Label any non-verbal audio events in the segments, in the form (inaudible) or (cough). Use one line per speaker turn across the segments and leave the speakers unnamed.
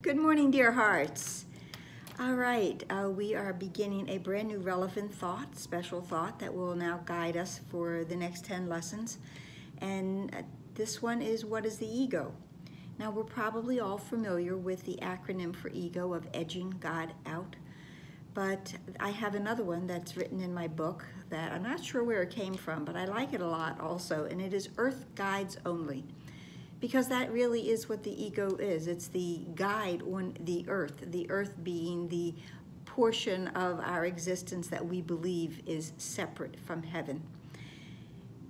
Good morning, dear hearts. All right, uh, we are beginning a brand new relevant thought, special thought that will now guide us for the next 10 lessons. And uh, this one is What is the ego? Now, we're probably all familiar with the acronym for ego of edging God out. But I have another one that's written in my book that I'm not sure where it came from, but I like it a lot also, and it is Earth Guides Only because that really is what the ego is. It's the guide on the earth, the earth being the portion of our existence that we believe is separate from heaven.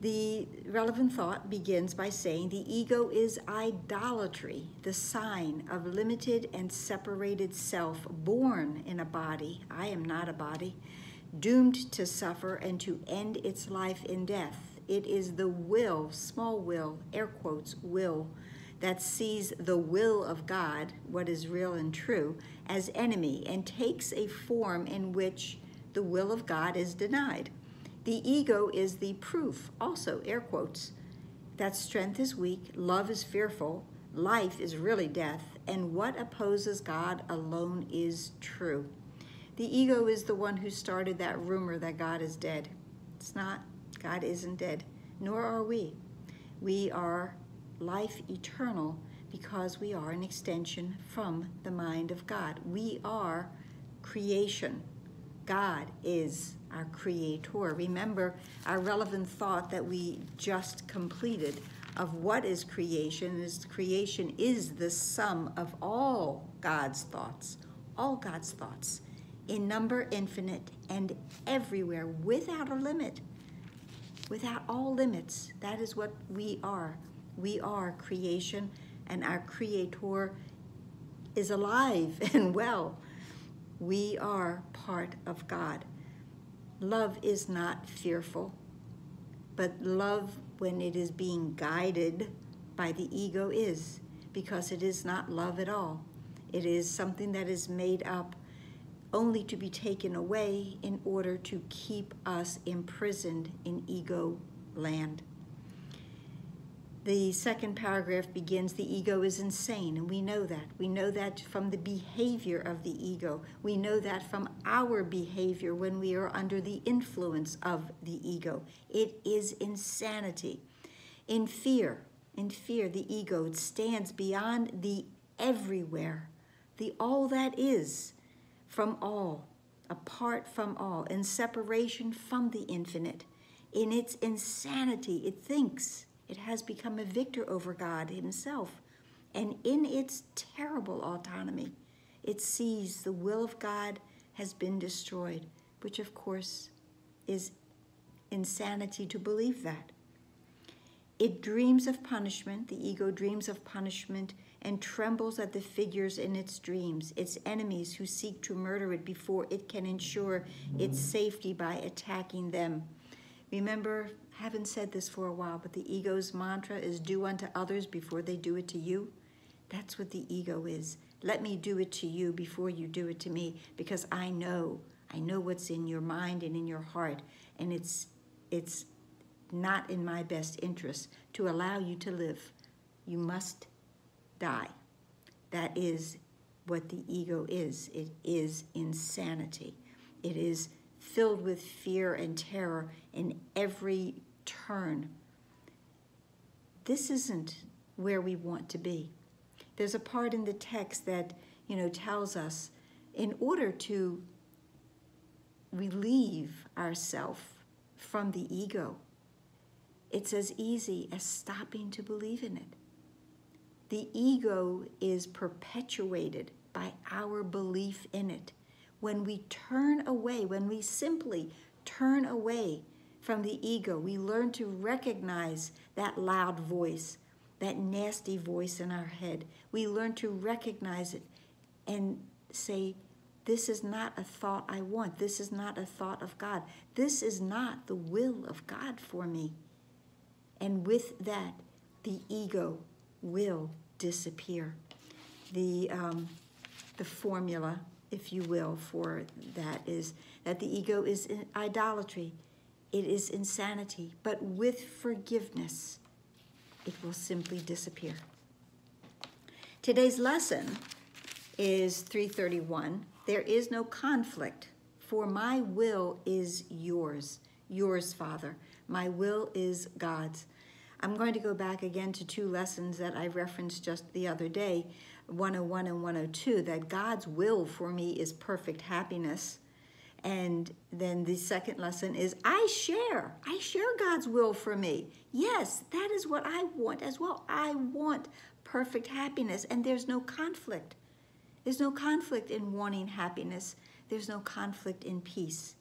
The relevant thought begins by saying the ego is idolatry, the sign of limited and separated self born in a body. I am not a body, doomed to suffer and to end its life in death it is the will, small will, air quotes, will, that sees the will of God, what is real and true, as enemy and takes a form in which the will of God is denied. The ego is the proof, also, air quotes, that strength is weak, love is fearful, life is really death, and what opposes God alone is true. The ego is the one who started that rumor that God is dead. It's not. God isn't dead, nor are we. We are life eternal because we are an extension from the mind of God. We are creation. God is our creator. Remember our relevant thought that we just completed of what is creation is creation is the sum of all God's thoughts, all God's thoughts, in number infinite and everywhere without a limit without all limits. That is what we are. We are creation, and our Creator is alive (laughs) and well. We are part of God. Love is not fearful, but love, when it is being guided by the ego, is because it is not love at all. It is something that is made up only to be taken away in order to keep us imprisoned in ego land. The second paragraph begins The ego is insane, and we know that. We know that from the behavior of the ego. We know that from our behavior when we are under the influence of the ego. It is insanity. In fear, in fear, the ego stands beyond the everywhere, the all that is from all, apart from all, in separation from the infinite. In its insanity, it thinks it has become a victor over God Himself. And in its terrible autonomy, it sees the will of God has been destroyed, which of course is insanity to believe that. It dreams of punishment, the ego dreams of punishment and trembles at the figures in its dreams, its enemies who seek to murder it before it can ensure its safety by attacking them. Remember, I haven't said this for a while, but the ego's mantra is do unto others before they do it to you. That's what the ego is. Let me do it to you before you do it to me because I know. I know what's in your mind and in your heart, and it's it's not in my best interest to allow you to live. You must die. That is what the ego is. It is insanity. It is filled with fear and terror in every turn. This isn't where we want to be. There's a part in the text that, you know, tells us in order to relieve ourselves from the ego, it's as easy as stopping to believe in it. The ego is perpetuated by our belief in it. When we turn away, when we simply turn away from the ego, we learn to recognize that loud voice, that nasty voice in our head. We learn to recognize it and say, This is not a thought I want. This is not a thought of God. This is not the will of God for me. And with that, the ego will disappear. The, um, the formula, if you will, for that is that the ego is idolatry, it is insanity, but with forgiveness, it will simply disappear. Today's lesson is 331. There is no conflict, for my will is yours, yours, Father. My will is God's. I'm going to go back again to two lessons that I referenced just the other day 101 and 102 that God's will for me is perfect happiness. And then the second lesson is I share. I share God's will for me. Yes, that is what I want as well. I want perfect happiness, and there's no conflict. There's no conflict in wanting happiness, there's no conflict in peace.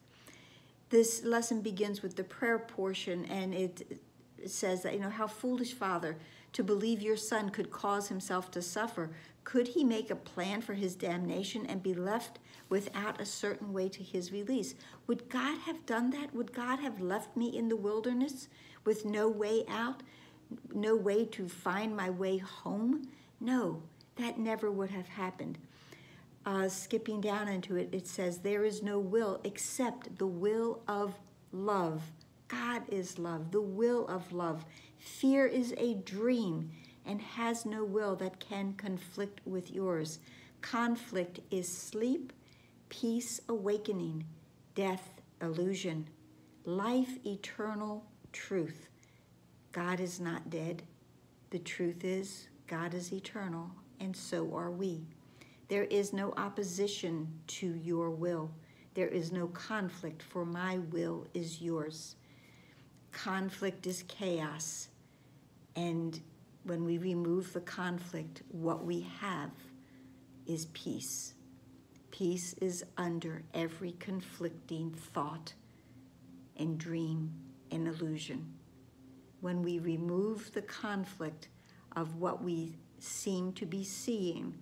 This lesson begins with the prayer portion, and it says that, you know, how foolish, Father, to believe your son could cause himself to suffer. Could he make a plan for his damnation and be left without a certain way to his release? Would God have done that? Would God have left me in the wilderness with no way out, no way to find my way home? No, that never would have happened. Uh, skipping down into it, it says, There is no will except the will of love God is love, the will of love. Fear is a dream and has no will that can conflict with yours. Conflict is sleep, peace awakening, death illusion, life eternal truth. God is not dead. The truth is, God is eternal, and so are we. There is no opposition to your will. There is no conflict, for my will is yours conflict is chaos. And when we remove the conflict, what we have is peace. Peace is under every conflicting thought and dream and illusion. When we remove the conflict of what we seem to be seeing,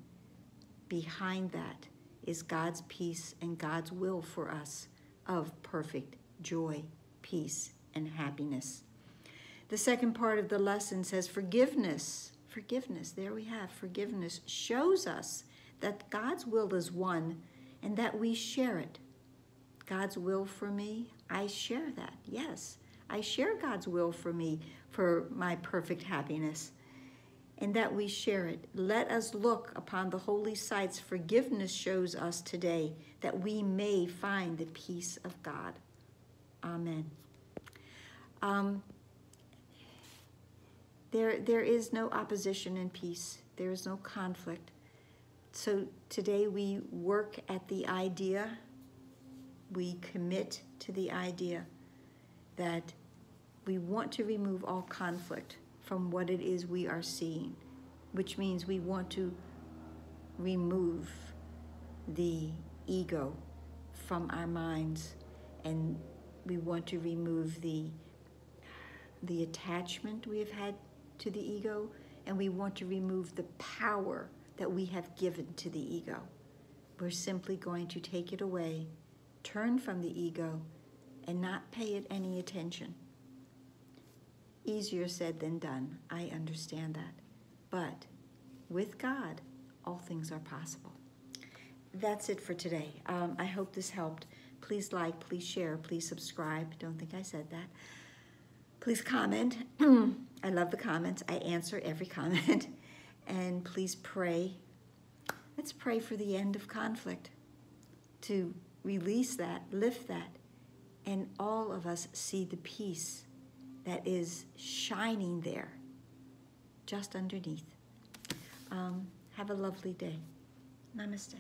behind that is God's peace and God's will for us of perfect joy, peace, and happiness. The second part of the lesson says forgiveness. Forgiveness, there we have forgiveness, shows us that God's will is one and that we share it. God's will for me, I share that. Yes, I share God's will for me for my perfect happiness and that we share it. Let us look upon the holy sights forgiveness shows us today that we may find the peace of God. Amen. Um, there, there is no opposition in peace. There is no conflict. So today we work at the idea, we commit to the idea that we want to remove all conflict from what it is we are seeing, which means we want to remove the ego from our minds and we want to remove the the attachment we have had to the ego, and we want to remove the power that we have given to the ego. We're simply going to take it away, turn from the ego, and not pay it any attention. Easier said than done. I understand that. But with God, all things are possible. That's it for today. Um, I hope this helped. Please like, please share, please subscribe. Don't think I said that. Please comment. (clears throat) I love the comments. I answer every (laughs) comment. and please pray. Let's pray for the end of conflict, to release that, lift that, and all of us see the peace that is shining there, just underneath. Um, have a lovely day. Namaste.